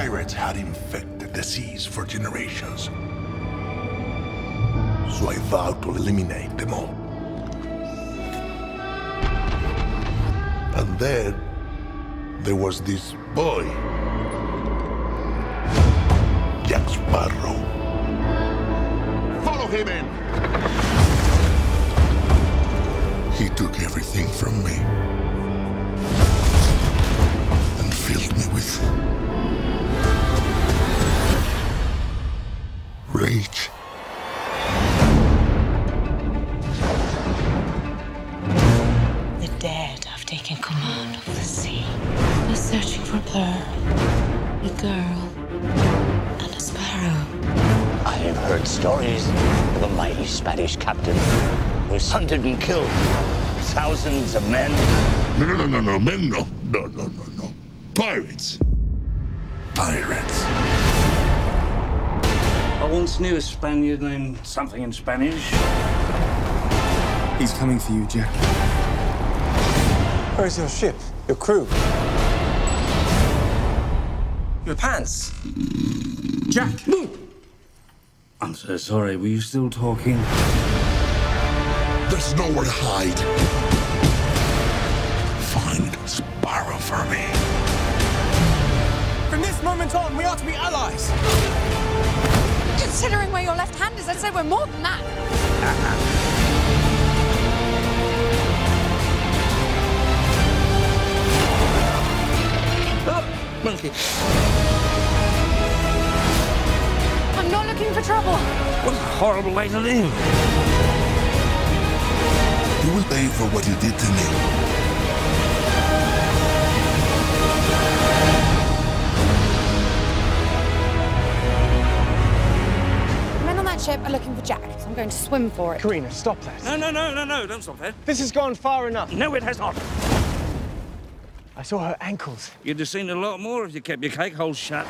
pirates had infected the seas for generations. So I vowed to eliminate them all. And then there was this boy, Jack Sparrow. Follow him in! He took everything from me The dead have taken command of the sea. They're searching for Pearl, a girl, and a sparrow. I have heard stories of a mighty Spanish captain who hunted and killed thousands of men. No, no, no, no, no, men, no. No, no, no, no. Pirates. Pirates. I once knew a Spaniard named something in Spanish. He's coming for you, Jack. Where's your ship? Your crew? Your pants? Jack! I'm so sorry. Were you still talking? There's nowhere to hide. Find Sparrow for me. From this moment on, we are to be allies. Considering where your left hand is, I'd say we're more than that. Uh-huh. Monkey. I'm not looking for trouble. What a horrible way to live. You will pay for what you did to me. The men on that ship are looking for Jack, so I'm going to swim for it. Carina, stop that. No, no, no, no, no. Don't stop that. This has gone far enough. No, it has not. I saw her ankles. You'd have seen a lot more if you kept your cake holes shut.